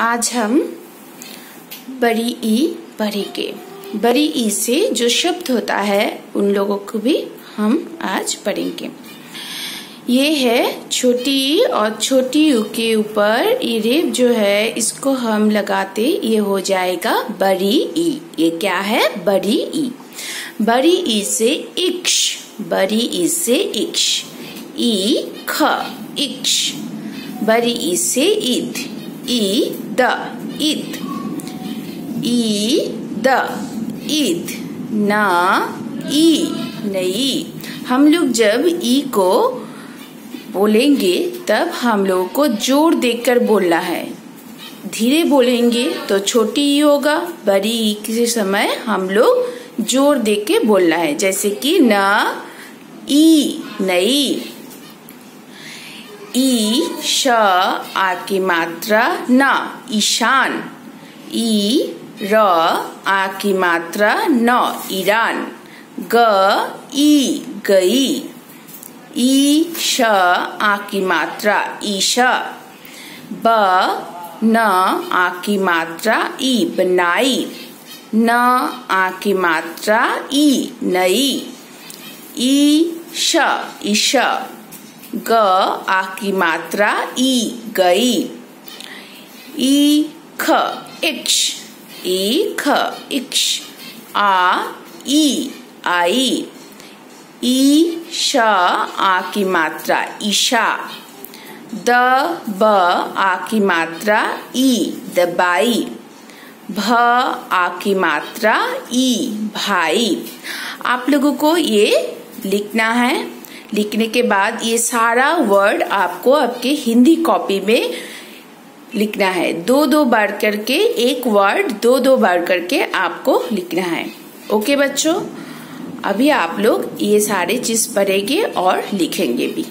आज हम बड़ी ई पढ़ेंगे। बड़ी ई से जो शब्द होता है, उन लोगों को भी हम आज पढ़ेंगे। ये है छोटी और छोटी यू के ऊपर ये रेप जो है, इसको हम लगाते, ये हो जाएगा बड़ी ई। ये क्या है? बड़ी ई। बड़ी ई से इक्ष। बड़ी ई से इक्ष। ई ख। इक्ष। बड़ी ई से ईद। ईद ई द ईद ना ई नई हम लोग जब ई को बोलेंगे, तब हम लोगों को ज़ोर देकर बोलना है। धीरे बोलेंगे तो छोटी ई होगा, बड़ी ई के समय हम लोग ज़ोर दे के बोलना है। जैसे कि न ई नई ई श आ की मात्रा न, ईशान। ई र आ की मात्रा न, ईरान। ग ई गई ई श आ की मात्रा ईशा। ब न आ की मात्रा ई, बनाई। न आ की मात्रा ई, नई। ई श ईशा ग आ की मात्रा, ई गई। ई ख, इक्ष। ई ख, इक्ष। आ, ई, आई। ई श आ की मात्रा, ईशा। द, ब आ की मात्रा, ई, दबाई। भ आ की मात्रा, ई, भाई। आप लोगों को ये लिखना है। लिखने के बाद ये सारा वर्ड आपको आपके हिंदी कॉपी में लिखना है। दो दो बार करके एक वर्ड दो दो बार करके आपको लिखना है। ओके बच्चों? अभी आप लोग ये सारे चीज़ पढ़ेंगे और लिखेंगे भी।